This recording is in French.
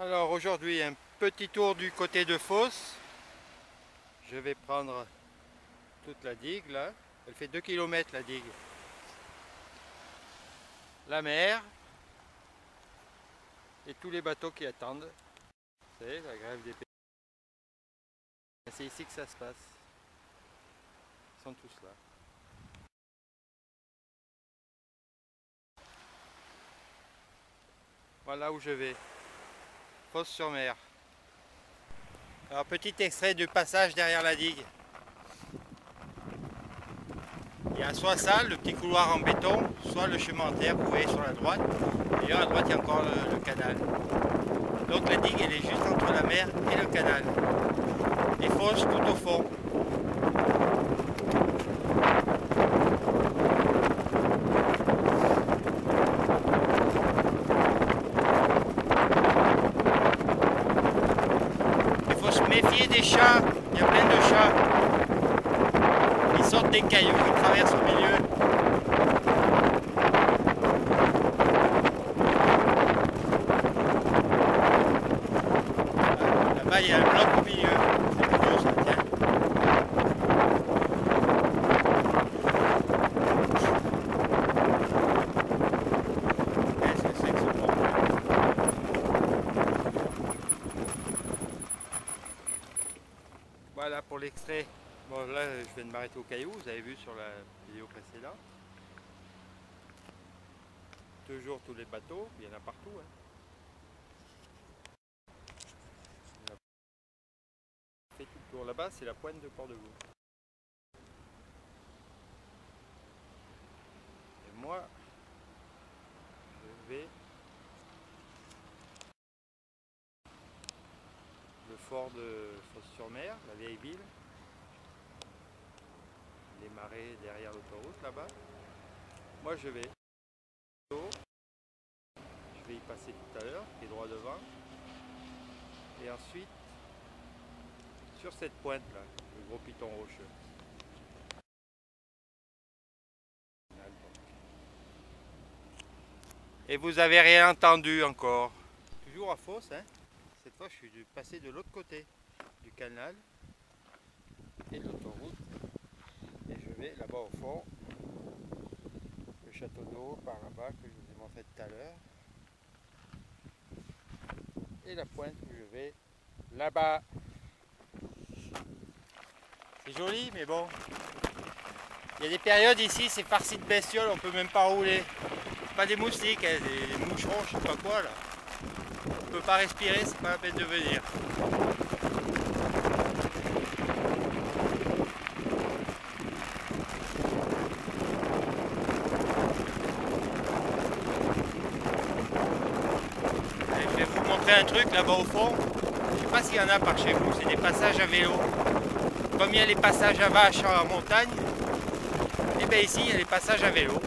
Alors aujourd'hui un petit tour du côté de Fosse. Je vais prendre toute la digue là. Elle fait 2 km la digue. La mer. Et tous les bateaux qui attendent. C'est la grève des pays. C'est ici que ça se passe. Ils sont tous là. Voilà où je vais. Fosse-sur-Mer. Alors petit extrait du passage derrière la digue. Il y a soit ça, le petit couloir en béton, soit le chemin en terre, vous voyez sur la droite. D'ailleurs à droite il y a encore le, canal. Donc la digue elle est juste entre la mer et le canal. Et Fosse tout au fond. Méfier des chats, il y a plein de chats. Ils sortent des cailloux, ils traversent au milieu. Là-bas, il y a un bloc au milieu. C'est curieux ça, tiens. Qu'est-ce que c'est que ce problème Voilà pour l'extrait. Bon là je viens de m'arrêter au caillou, vous avez vu sur la vidéo précédente. Toujours tous les bateaux, il y en a partout. Hein. Tout le tour là-bas, c'est la pointe de Port-de-Vaux. Et moi, je vais le de Fosse-sur-Mer, la vieille ville, les marais derrière l'autoroute là-bas. Moi je vais je vais y passer tout à l'heure, qui est droit devant. Et ensuite, sur cette pointe là, le gros piton rocheux. Et vous avez rien entendu encore. Toujours à Fosse, hein? Cette fois, je suis passé de l'autre côté du canal et de l'autoroute. Et je vais là-bas au fond, le château d'eau par là-bas que je vous ai montré tout à l'heure. Et la pointe où je vais là-bas. C'est joli, mais bon. Il y a des périodes ici, c'est farci de bestioles, on peut même pas rouler. Pas des moustiques, hein, des moucherons, je sais pas quoi là on peut pas respirer, c'est pas la peine de venir. Je vais vous montrer un truc là-bas au fond. Je sais pas s'il y en a par chez vous, c'est des passages à vélo. Comme il y a les passages à vache en montagne, et bien ici il y a les passages à vélo.